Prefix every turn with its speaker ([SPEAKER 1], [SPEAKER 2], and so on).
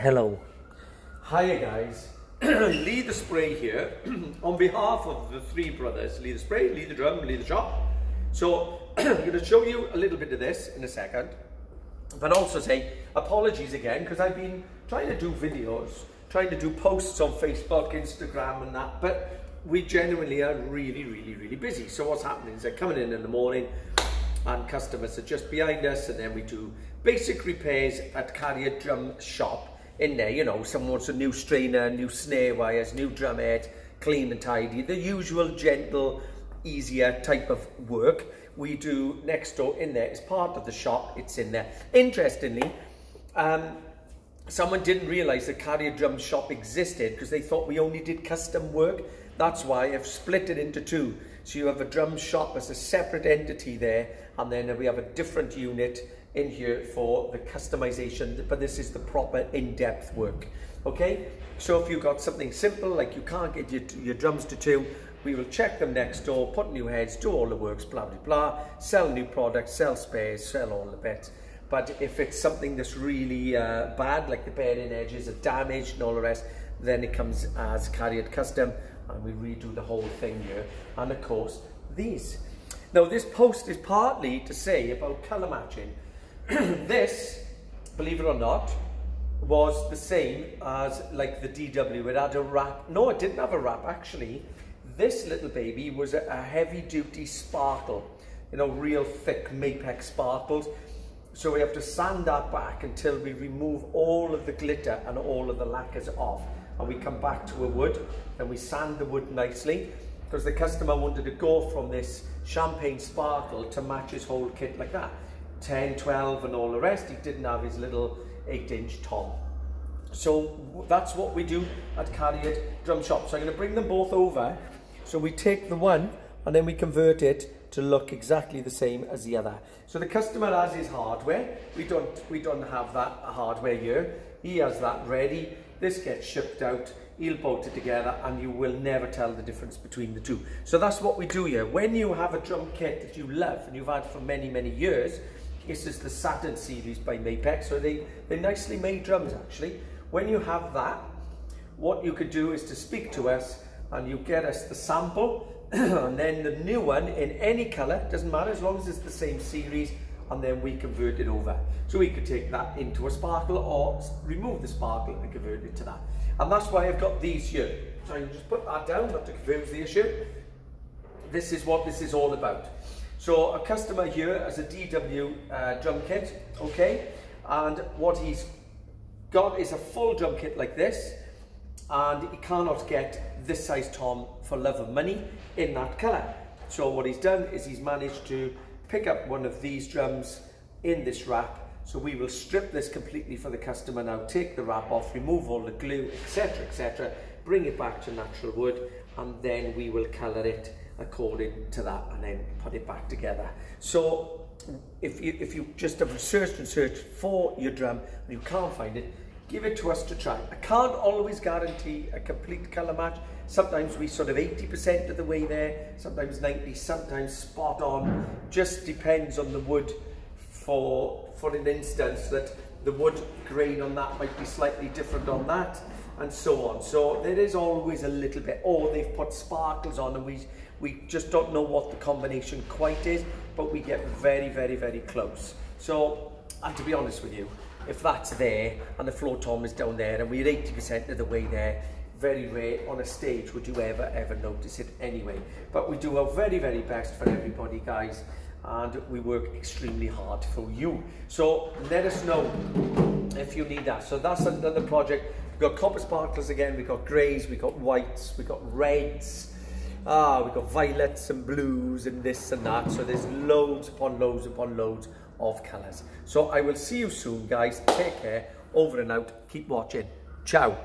[SPEAKER 1] hello.
[SPEAKER 2] Hiya guys, Leigh the Spray here on behalf of the three brothers, Leigh the Spray, Leigh the Drum, Leigh the Shop. So I'm going to show you a little bit of this in a second, but also say apologies again because I've been trying to do videos, trying to do posts on Facebook, Instagram and that, but we genuinely are really, really, really busy. So what's happening is they're coming in in the morning and customers are just behind us and then we do basic repairs at Cariad Drum Shop in there. You know, someone wants a new strainer, new snare wires, new drum head, clean and tidy. The usual gentle, easier type of work we do next door in there. It's part of the shop, it's in there. Interestingly, um, someone didn't realize the Cariad Drum Shop existed because they thought we only did custom work. That's why I've split it into two. So you have a drum shop as a separate entity there, and then we have a different unit in here for the customization, but this is the proper in-depth work. Okay, so if you've got something simple, like you can't get your, your drums to tune, we will check them next door, put new heads, do all the works, blah, blah, blah, sell new products, sell spares, sell all the bits. But if it's something that's really uh, bad, like the bearing edges are damaged and all the rest, then it comes as Cariad custom and we redo the whole thing here. And of course, these. Now this post is partly to say about colour matching. this, believe it or not, was the same as like the DW. It had a wrap. No, it didn't have a wrap actually. This little baby was a, a heavy duty sparkle. You know, real thick Mapex sparkles. So we have to sand that back until we remove all of the glitter and all of the lacquers off. And we come back to a wood and we sand the wood nicely because the customer wanted to go from this champagne sparkle to match his whole kit like that. 10, 12 and all the rest. He didn't have his little 8 inch tom. So that's what we do at Cariad Drum Shop. So I'm going to bring them both over. So we take the one and then we convert it to look exactly the same as the other. So the customer has his hardware. We don't, we don't have that hardware here. He has that ready. This gets shipped out. He'll together and you will never tell the difference between the two. So that's what we do here. When you have a drum kit that you love and you've had for many, many years, this is the Saturn series by Mapex. So they, they're nicely made drums actually. When you have that, what you could do is to speak to us and you get us the sample and then the new one in any color, doesn't matter as long as it's the same series and then we convert it over. So we could take that into a sparkle or remove the sparkle and convert it to that. And that's why I've got these here. So I just put that down, not to confuse the issue. This is what this is all about. So a customer here has a DW uh, drum kit, okay? And what he's got is a full drum kit like this, and he cannot get this size tom for love of money in that colour. So what he's done is he's managed to pick up one of these drums in this wrap. So we will strip this completely for the customer now, take the wrap off, remove all the glue, etc, etc, bring it back to natural wood, and then we will colour it according to that and then put it back together. So if you, if you just have searched and searched for your drum and you can't find it, give it to us to try. I can't always guarantee a complete colour match. Sometimes we sort of 80% of the way there, sometimes 90, sometimes spot on. Just depends on the wood for, for an instance that the wood grain on that might be slightly different on that and so on. So there is always a little bit, or they've put sparkles on and we, we just don't know what the combination quite is, but we get very, very, very close. So, and to be honest with you, if that's there and the floor tom is down there and we're 80% of the way there, very rare on a stage would you ever, ever notice it anyway. But we do our very, very best for everybody, guys, and we work extremely hard for you. So let us know if you need that. So that's another project. We've got copper sparklers again, we've got greys, we've got whites, we've got reds, ah, we've got violets and blues and this and that. So there's loads upon loads upon loads of colours. So I will see you soon, guys. Take care. Over and out. Keep watching. Ciao.